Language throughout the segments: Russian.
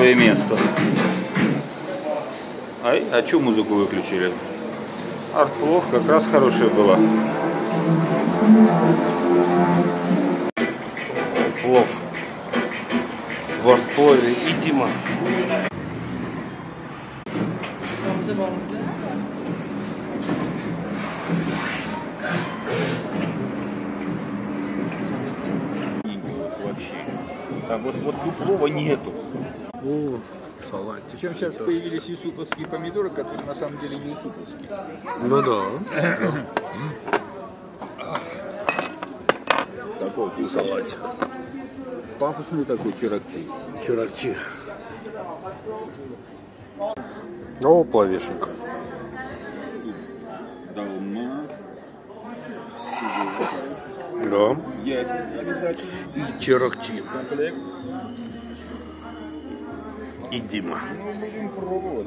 свое место. Ай, а что музыку выключили? Артплов как раз хорошая была. Плов. В артплове и Дима. Вообще. Там вот, вот дуплова нету. О, салатик. Причем сейчас появились юсуповские помидоры, которые на самом деле не юсуповские. Ну да. Такой. Салатик. Пафосный такой чиракчи. Чуракчи. О, плавешник. Долма. Да. Обязательно. И чуракчи. Комплект. И Дима. Ну, будем пробовать.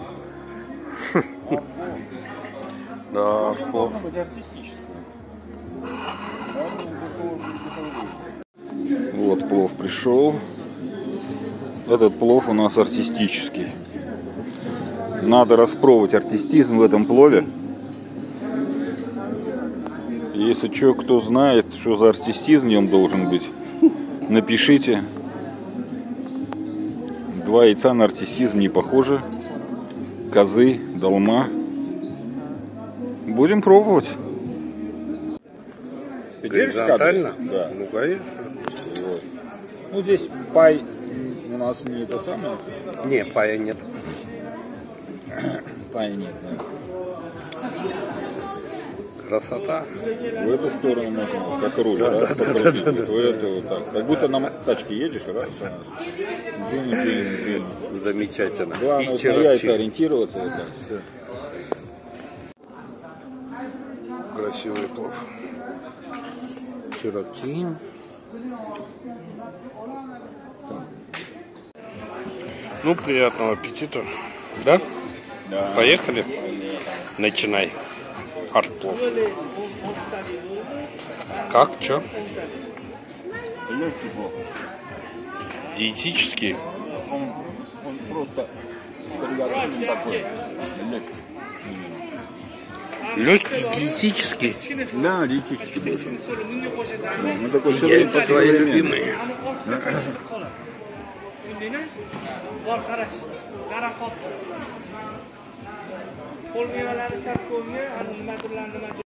Да, артистическое. Вот плов пришел. Этот плов у нас артистический. Надо распробовать артистизм в этом плове. Если что, кто знает, что за артистизм в нем должен быть, напишите. Два яйца на артистизм не похожи. Козы, долма. Будем пробовать. Ты? Горизонтально? Да. Ну, конечно. Вот. Ну, здесь пай у нас не это самое. Не, пая нет. Пай нет, да. Красота. В эту сторону можно, как руль, Да, раз, да, да, да, да. в эту вот так. Как будто на тачке едешь, раз, все у нас. Джин, джин, джин. Замечательно. Главное И вот на яйца ориентироваться. Вот так. Всё. Красивый плов. Чуракчи. Ну, приятного аппетита. Да? Да. Поехали? Начинай. Артплов. Как? Чё? Диетический? Он, он просто приготовлен такой. Легкий. Легкий диетический. Да, диетический. Ну, такой Яйца время твои любимые. daraxt qo'l mevalari chap qo'lni ana nimadirlar nima